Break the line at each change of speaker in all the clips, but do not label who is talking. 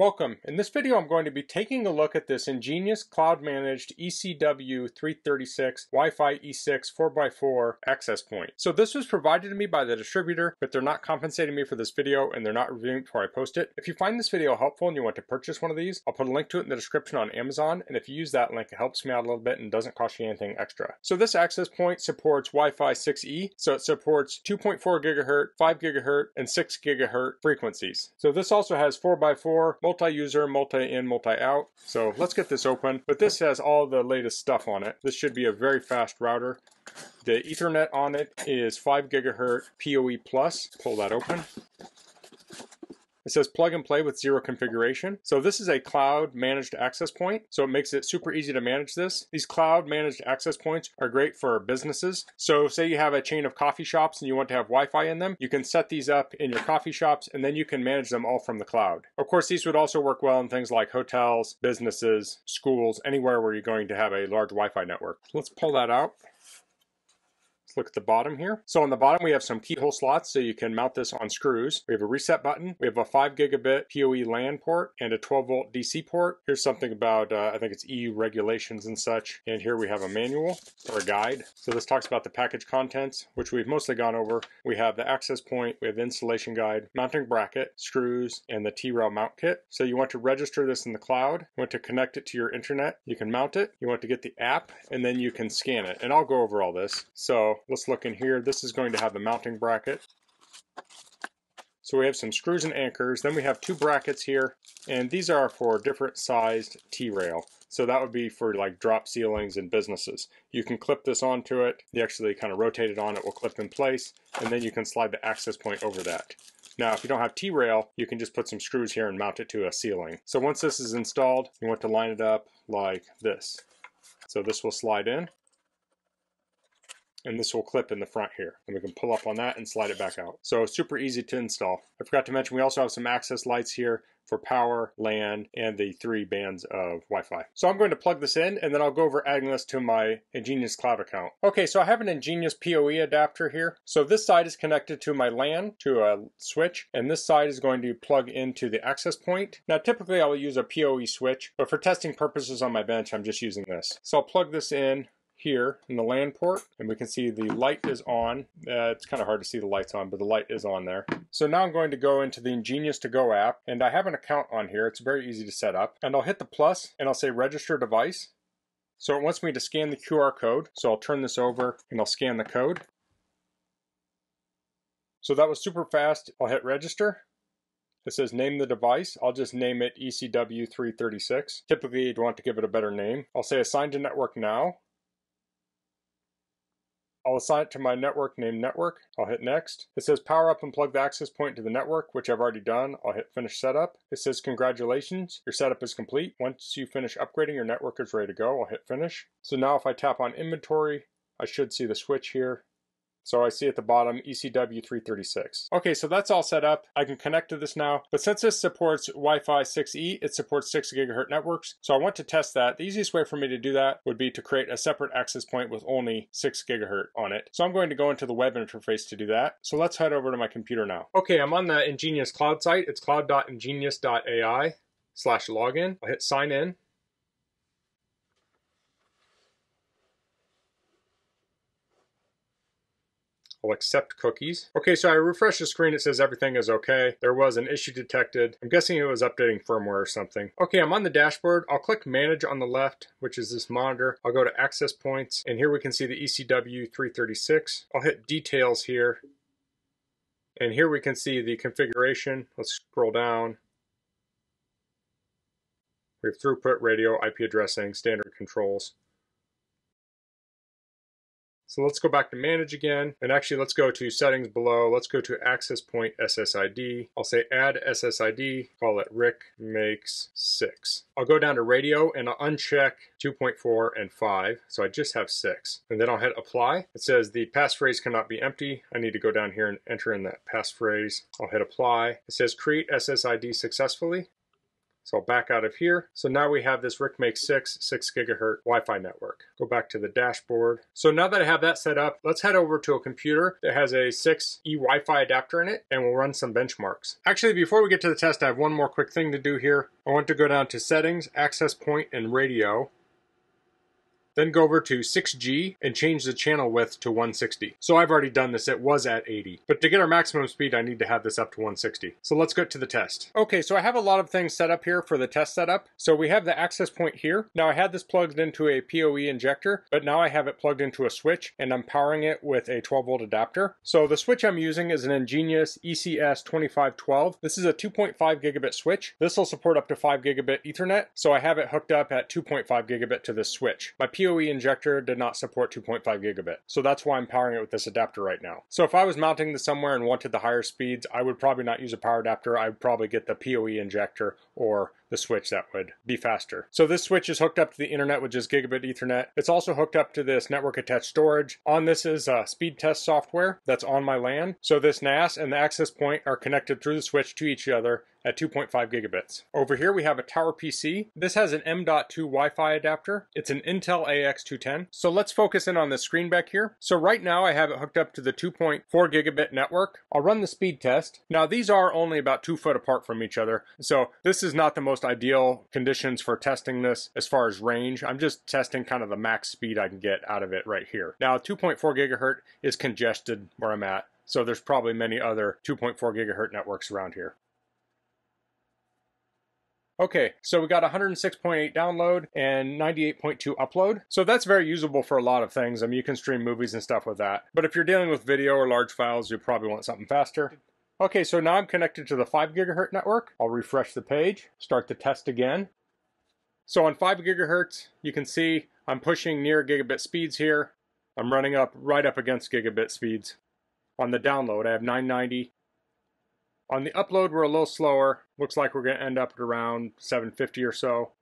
Welcome. In this video I'm going to be taking a look at this EnGenius Cloud Managed ECW336 Wi-Fi E6 4x4 access point. So this was provided to me by the distributor, but they're not compensating me for this video and they're not reviewing it before I post it. If you find this video helpful and you want to purchase one of these, I'll put a link to it in the description on Amazon, and if you use that link, it helps me out a little bit and doesn't cost you anything extra. So this access point supports Wi-Fi 6E, so it supports 2.4 gigahertz, 5 gigahertz, and 6 gigahertz frequencies. So this also has 4x4 multi-user, multi-in, multi-out. So let's get this open. But this has all the latest stuff on it. This should be a very fast router. The Ethernet on it is 5 gigahertz PoE+. plus. Pull that open. It says plug and play with zero configuration. So this is a cloud managed access point. So it makes it super easy to manage this. These cloud managed access points are great for businesses. So say you have a chain of coffee shops and you want to have Wi-Fi in them, you can set these up in your coffee shops and then you can manage them all from the cloud. Of course, these would also work well in things like hotels, businesses, schools, anywhere where you're going to have a large Wi-Fi network. Let's pull that out. Let's look at the bottom here. So on the bottom we have some keyhole slots so you can mount this on screws. We have a reset button. We have a 5 gigabit PoE LAN port and a 12 volt DC port. Here's something about, uh, I think it's EU regulations and such. And here we have a manual or a guide. So this talks about the package contents, which we've mostly gone over. We have the access point, we have the installation guide, mounting bracket, screws, and the T-rail mount kit. So you want to register this in the cloud. You want to connect it to your internet. You can mount it. You want to get the app and then you can scan it. And I'll go over all this. So let's look in here. This is going to have the mounting bracket. So we have some screws and anchors. Then we have two brackets here, and these are for different sized T-rail. So that would be for like drop ceilings and businesses. You can clip this onto it. You actually kind of rotate it on, it will clip in place, and then you can slide the access point over that. Now, if you don't have T-rail, you can just put some screws here and mount it to a ceiling. So once this is installed, you want to line it up like this. So this will slide in and this will clip in the front here and we can pull up on that and slide it back out. So super easy to install. I forgot to mention we also have some access lights here for power, LAN, and the three bands of Wi-Fi. So I'm going to plug this in and then I'll go over adding this to my EnGenius Cloud account. Okay, so I have an EnGenius PoE adapter here. So this side is connected to my LAN to a switch and this side is going to plug into the access point. Now typically I will use a PoE switch, but for testing purposes on my bench I'm just using this. So I'll plug this in here in the LAN port and we can see the light is on. Uh, it's kind of hard to see the lights on, but the light is on there. So now I'm going to go into the EnGenius to Go app and I have an account on here. It's very easy to set up and I'll hit the plus and I'll say register device. So it wants me to scan the QR code. So I'll turn this over and I'll scan the code. So that was super fast. I'll hit register. It says name the device. I'll just name it ECW336. Typically you'd want to give it a better name. I'll say assign to network now. I'll assign it to my network named network. I'll hit next. It says power up and plug the access point to the network, which I've already done. I'll hit finish setup. It says congratulations, your setup is complete. Once you finish upgrading, your network is ready to go. I'll hit finish. So now if I tap on inventory, I should see the switch here. So I see at the bottom ECW336. Okay, so that's all set up. I can connect to this now. But since this supports Wi-Fi 6E, it supports 6 gigahertz networks. So I want to test that. The easiest way for me to do that would be to create a separate access point with only 6 gigahertz on it. So I'm going to go into the web interface to do that. So let's head over to my computer now. Okay, I'm on the EnGenius Cloud site. It's cloud.engenius.ai slash login. I'll hit sign in. I'll accept cookies. Okay, so I refresh the screen. It says everything is okay. There was an issue detected. I'm guessing it was updating firmware or something. Okay, I'm on the dashboard. I'll click manage on the left, which is this monitor. I'll go to access points and here we can see the ECW 336. I'll hit details here. And here we can see the configuration. Let's scroll down. We have throughput, radio, IP addressing, standard controls. So let's go back to manage again. And actually, let's go to settings below. Let's go to access point SSID. I'll say add SSID, call it Rick makes six. I'll go down to radio and I'll uncheck 2.4 and 5. So I just have six. And then I'll hit apply. It says the passphrase cannot be empty. I need to go down here and enter in that passphrase. I'll hit apply. It says create SSID successfully. So I'll back out of here. So now we have this RICMAKE 6 6 gigahertz Wi-Fi network. Go back to the dashboard. So now that I have that set up, let's head over to a computer that has a 6E Wi-Fi adapter in it and we'll run some benchmarks. Actually, before we get to the test, I have one more quick thing to do here. I want to go down to settings, access point, and radio. Then go over to 6G and change the channel width to 160. So I've already done this, it was at 80. But to get our maximum speed, I need to have this up to 160. So let's get to the test. Okay, so I have a lot of things set up here for the test setup. So we have the access point here. Now I had this plugged into a PoE injector, but now I have it plugged into a switch and I'm powering it with a 12 volt adapter. So the switch I'm using is an EnGenius ECS 2512. This is a 2.5 gigabit switch. This will support up to 5 gigabit ethernet. So I have it hooked up at 2.5 gigabit to this switch. My PoE injector did not support 2.5 gigabit. So that's why I'm powering it with this adapter right now. So if I was mounting this somewhere and wanted the higher speeds, I would probably not use a power adapter. I would probably get the PoE injector or the switch that would be faster. So this switch is hooked up to the internet, which is gigabit ethernet. It's also hooked up to this network attached storage. On this is a speed test software that's on my LAN. So this NAS and the access point are connected through the switch to each other at 2.5 gigabits. Over here we have a Tower PC. This has an M.2 Wi-Fi adapter. It's an Intel AX210. So let's focus in on the screen back here. So right now I have it hooked up to the 2.4 gigabit network. I'll run the speed test. Now these are only about two foot apart from each other. So this is not the most ideal conditions for testing this as far as range. I'm just testing kind of the max speed I can get out of it right here. Now 2.4 gigahertz is congested where I'm at. So there's probably many other 2.4 gigahertz networks around here. Okay, so we got 106.8 download and 98.2 upload. So that's very usable for a lot of things. I mean, you can stream movies and stuff with that. But if you're dealing with video or large files, you probably want something faster. Okay, so now I'm connected to the 5 gigahertz network. I'll refresh the page, start the test again. So on 5 gigahertz, you can see I'm pushing near gigabit speeds here. I'm running up right up against gigabit speeds. On the download, I have 990 on the upload, we're a little slower. Looks like we're going to end up at around 750 or so.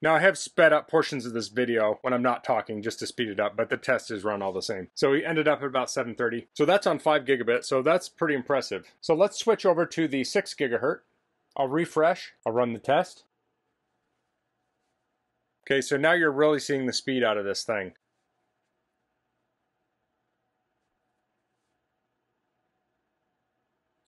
Now I have sped up portions of this video when I'm not talking just to speed it up, but the test is run all the same. So we ended up at about 730. So that's on 5 gigabit, so that's pretty impressive. So let's switch over to the 6 gigahertz. I'll refresh, I'll run the test. Okay, so now you're really seeing the speed out of this thing.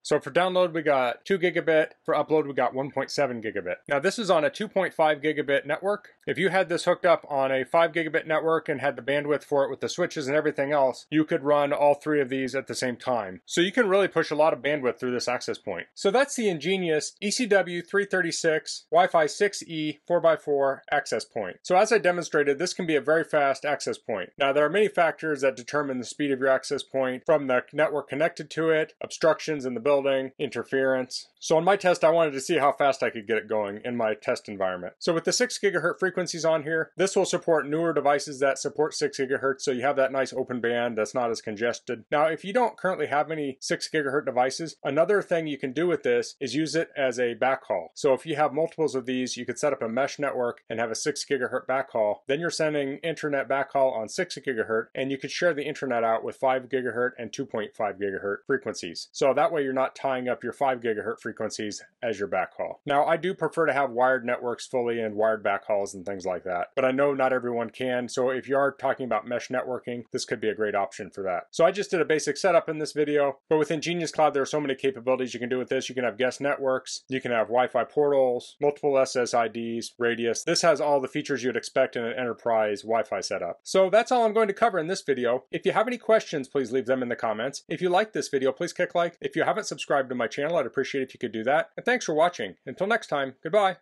So for download, we got 2 gigabit. For upload, we got 1.7 gigabit. Now this is on a 2.5 gigabit network. If you had this hooked up on a 5 gigabit network and had the bandwidth for it with the switches and everything else, you could run all three of these at the same time. So you can really push a lot of bandwidth through this access point. So that's the EnGenius ECW336 Wi-Fi 6E 4x4 access point. So as I demonstrated, this can be a very fast access point. Now there are many factors that determine the speed of your access point from the network connected to it, obstructions in the building, building, interference. So on my test, I wanted to see how fast I could get it going in my test environment. So with the 6 gigahertz frequencies on here, this will support newer devices that support 6 gigahertz, so you have that nice open band that's not as congested. Now, if you don't currently have any 6 gigahertz devices, another thing you can do with this is use it as a backhaul. So if you have multiples of these, you could set up a mesh network and have a 6 gigahertz backhaul. Then you're sending internet backhaul on 6 gigahertz, and you could share the internet out with 5 gigahertz and 2.5 gigahertz frequencies. So that way you're not tying up your 5 gigahertz frequencies as your backhaul. Now, I do prefer to have wired networks fully and wired backhauls and things like that, but I know not everyone can. So if you are talking about mesh networking, this could be a great option for that. So I just did a basic setup in this video, but with EnGenius Cloud, there are so many capabilities you can do with this. You can have guest networks, you can have Wi-Fi portals, multiple SSIDs, radius. This has all the features you'd expect in an enterprise Wi-Fi setup. So that's all I'm going to cover in this video. If you have any questions, please leave them in the comments. If you like this video, please click like. If you haven't subscribed to my channel, I'd appreciate if you could do that. And thanks for watching. Until next time, goodbye.